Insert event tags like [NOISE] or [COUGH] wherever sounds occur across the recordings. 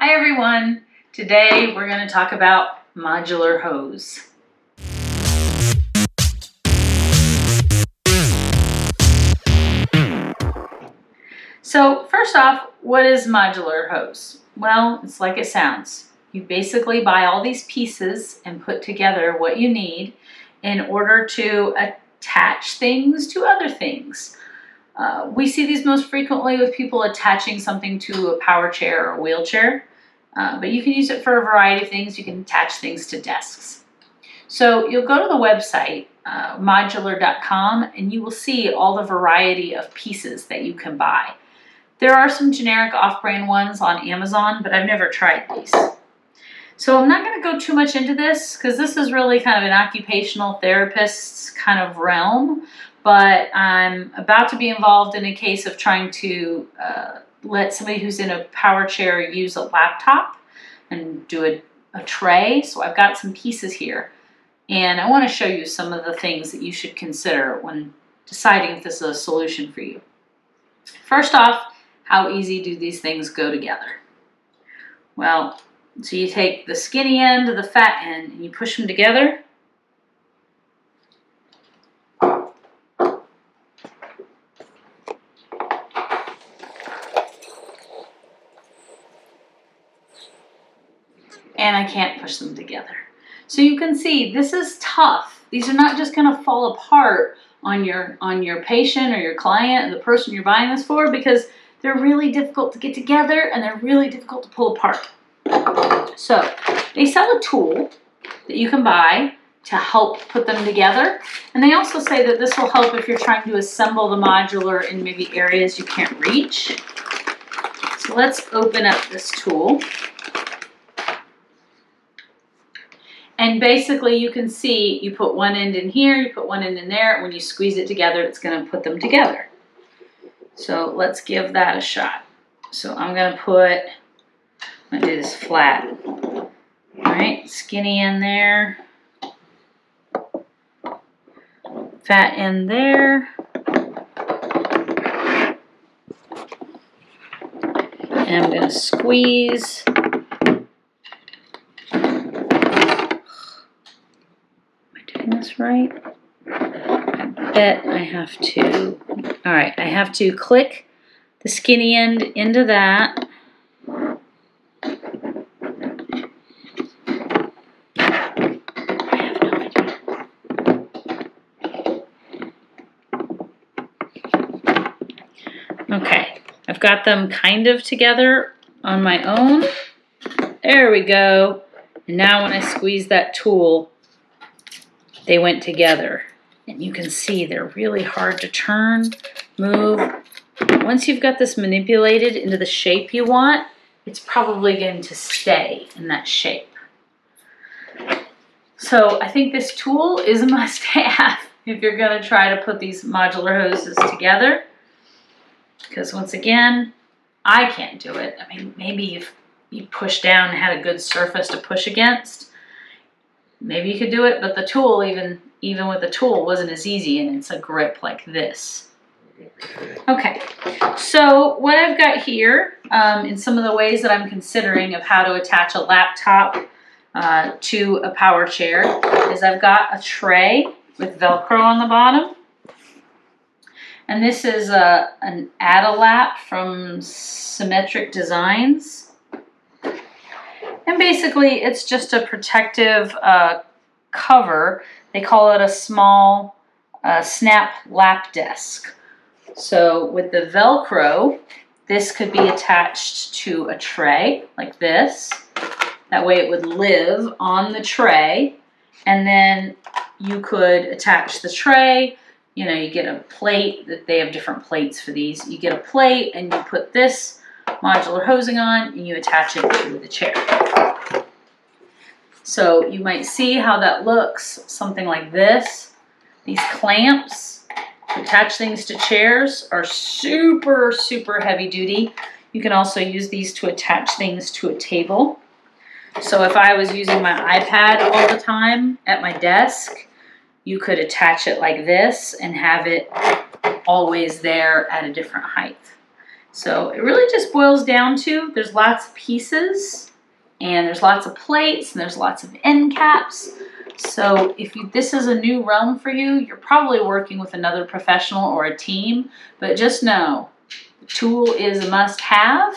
Hi everyone! Today we're going to talk about modular hose. So first off, what is modular hose? Well, it's like it sounds. You basically buy all these pieces and put together what you need in order to attach things to other things. Uh, we see these most frequently with people attaching something to a power chair or a wheelchair, uh, but you can use it for a variety of things. You can attach things to desks. So you'll go to the website, uh, modular.com, and you will see all the variety of pieces that you can buy. There are some generic off-brand ones on Amazon, but I've never tried these. So I'm not going to go too much into this because this is really kind of an occupational therapist's kind of realm but I'm about to be involved in a case of trying to uh, let somebody who's in a power chair use a laptop and do a, a tray. So I've got some pieces here. And I want to show you some of the things that you should consider when deciding if this is a solution for you. First off, how easy do these things go together? Well, so you take the skinny end of the fat end and you push them together and I can't push them together. So you can see this is tough. These are not just going to fall apart on your on your patient or your client, the person you're buying this for, because they're really difficult to get together and they're really difficult to pull apart. So they sell a tool that you can buy to help put them together. And they also say that this will help if you're trying to assemble the modular in maybe areas you can't reach. So let's open up this tool. And basically you can see you put one end in here, you put one end in there. When you squeeze it together, it's going to put them together. So let's give that a shot. So I'm going to put, I'm going to do this flat. All right, skinny in there. Fat in there. And I'm going to squeeze this right? I bet I have to, all right, I have to click the skinny end into that. Okay, I've got them kind of together on my own. There we go. And now when I squeeze that tool, they went together. And you can see they're really hard to turn, move. Once you've got this manipulated into the shape you want, it's probably going to stay in that shape. So I think this tool is a must-have [LAUGHS] if you're going to try to put these modular hoses together. Because once again, I can't do it. I mean, maybe if you push down and had a good surface to push against, maybe you could do it, but the tool, even, even with the tool, wasn't as easy and it's a grip like this. Okay, so what I've got here um, in some of the ways that I'm considering of how to attach a laptop uh, to a power chair is I've got a tray with Velcro on the bottom. And this is a, an Add-A-Lap from Symmetric Designs. And basically, it's just a protective uh, cover. They call it a small uh, snap lap desk. So with the Velcro, this could be attached to a tray like this. That way it would live on the tray. And then you could attach the tray. You know, you get a plate. They have different plates for these. You get a plate and you put this modular hosing on and you attach it to the chair. So you might see how that looks, something like this. These clamps to attach things to chairs are super, super heavy duty. You can also use these to attach things to a table. So if I was using my iPad all the time at my desk, you could attach it like this and have it always there at a different height. So it really just boils down to there's lots of pieces and there's lots of plates and there's lots of end caps. So if you, this is a new realm for you, you're probably working with another professional or a team, but just know the tool is a must have.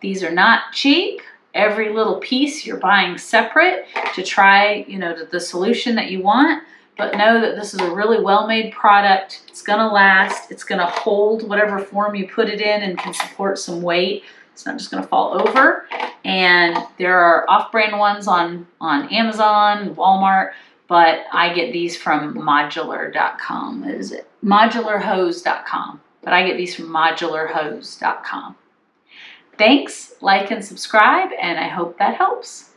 These are not cheap. Every little piece you're buying separate to try, you know, the, the solution that you want but know that this is a really well-made product. It's gonna last, it's gonna hold whatever form you put it in and can support some weight. It's not just gonna fall over. And there are off-brand ones on, on Amazon, Walmart, but I get these from modular.com. Is it modularhose.com? But I get these from modularhose.com. Thanks, like and subscribe, and I hope that helps.